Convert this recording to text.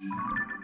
よ